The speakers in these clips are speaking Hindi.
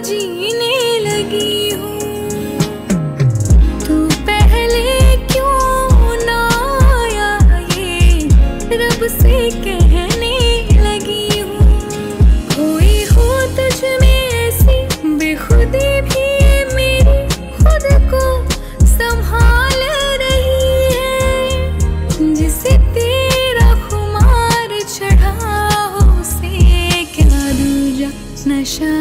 जीने लगी हूँ।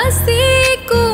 हँसी को